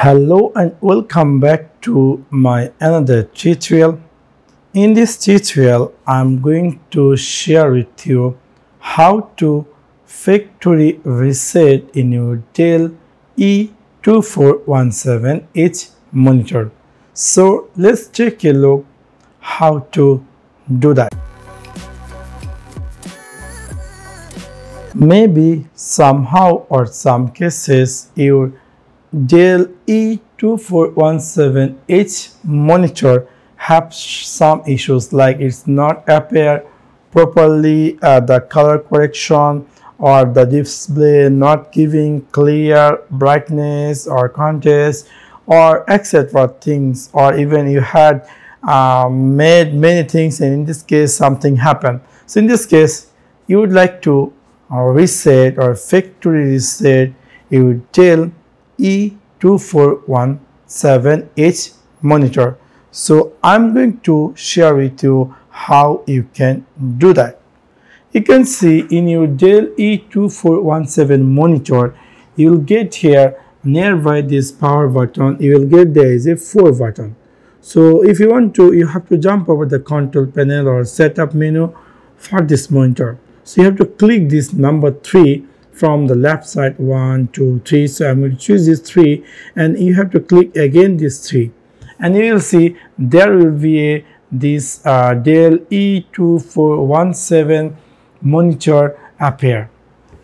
hello and welcome back to my another tutorial. In this tutorial i'm going to share with you how to factory reset in your dell e2417h monitor. So let's take a look how to do that. Maybe somehow or some cases your Dell E2417H monitor have some issues like it's not appear properly uh, the color correction or the display not giving clear brightness or contrast or etc things or even you had uh, made many things and in this case something happened. So in this case you would like to uh, reset or factory reset you would Dell E2417H monitor. So I'm going to share with you how you can do that. You can see in your Dell E2417 monitor, you'll get here nearby this power button, you will get there is a 4 button. So if you want to, you have to jump over the control panel or setup menu for this monitor. So you have to click this number 3 from the left side one two three so i'm going to choose this three and you have to click again this three. And you will see there will be a this uh, dell e2417 monitor appear.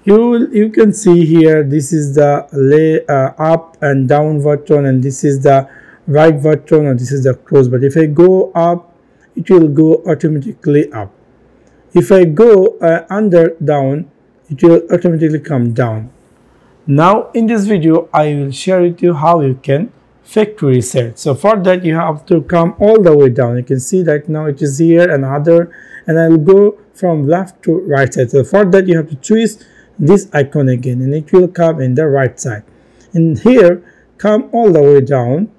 You will you can see here this is the lay uh, up and down button and this is the right button and this is the close. But if i go up it will go automatically up. If i go uh, under down it will automatically come down. Now in this video I will share with you how you can factory reset. So for that you have to come all the way down. You can see that now it is here and other and I will go from left to right side. So for that you have to choose this icon again and it will come in the right side. And here come all the way down.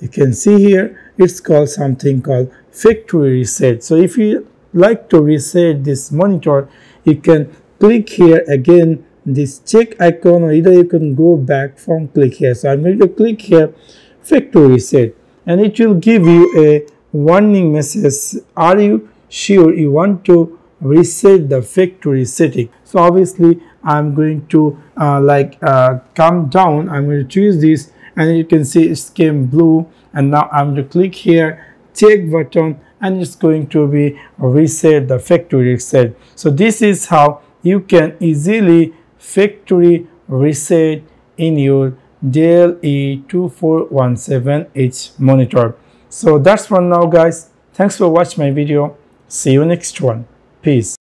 You can see here it's called something called factory reset. So if you like to reset this monitor you can click here again this check icon or either you can go back from click here. So i'm going to click here factory reset and it will give you a warning message. Are you sure you want to reset the factory setting? So obviously i'm going to uh, like uh, come down. I'm going to choose this and you can see it's came blue. And now i'm going to click here check button and it's going to be reset the factory reset. So this is how you can easily factory reset in your Dell E2417H monitor. So that's for now guys. Thanks for watching my video. See you next one. Peace.